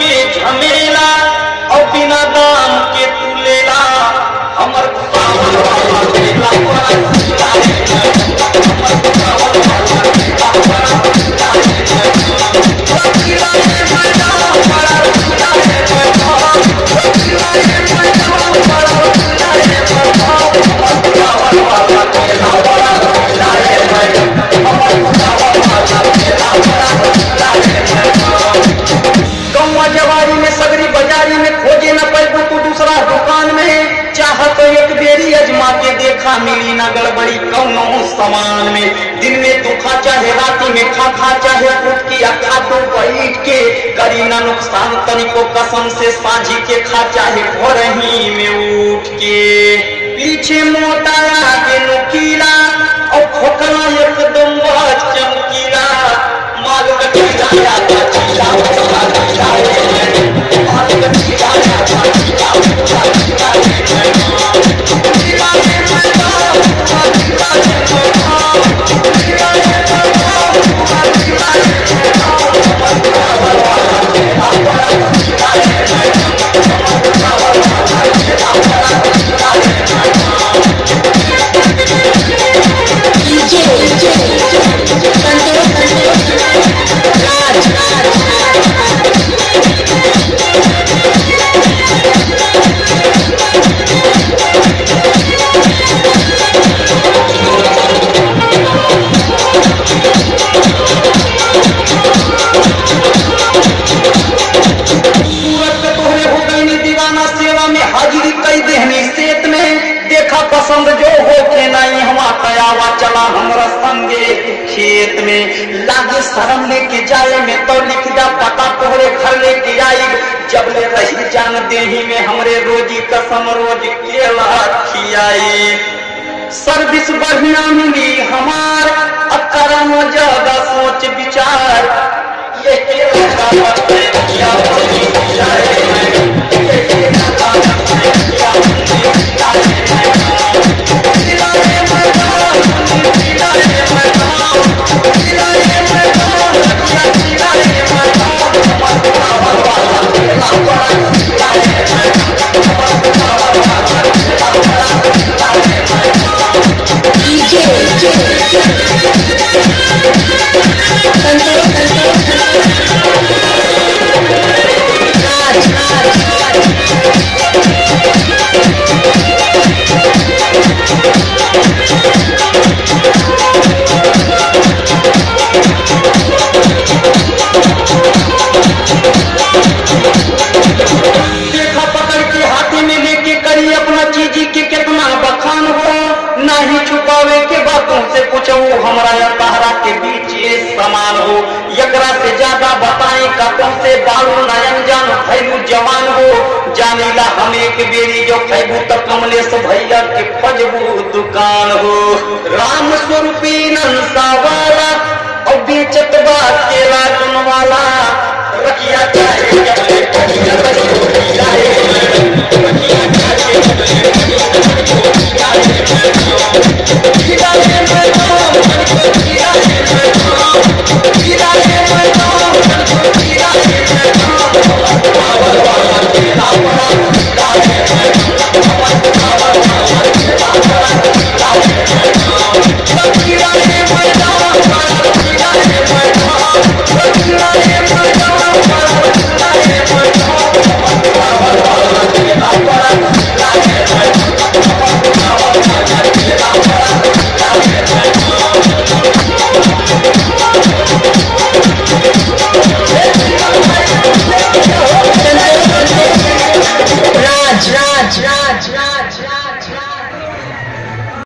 के झमेला और बिना दाम के तू लेला। हमर सावन वाला मेला उमा के देखा मिली ना गड़बड़ी कौन समान में दिन में तो खा चाहे रात में खा खा चाहे खुद की अखा तो बैठ के करी ना नुकसान, तनिको कसम से साझी के खा चाहे भोर ही में उठ के। पीछे मोटा आगे चला हमरा संगे खेत में लागे शरम लेके जाए में तो लिख दा पता तोहरे घर लेके आई। जब ले रही जान देही में हमरे रोजी, कसम रोज केला खियाई सर्विस बढ़िया मिली हमार, अकरम ज़्यादा से हमारा के बीच ये समान हो। यकरा से ज़्यादा बताए कतों से बालू नयन जान भैलू जवान हो। जानीला हम एक बेरी जो खैबू तो कमलेश भैया के फजबू दुकान हो। राम स्वरूपी नंसा वाला और बेचत बा केला गुन वाला। रखिया चाहे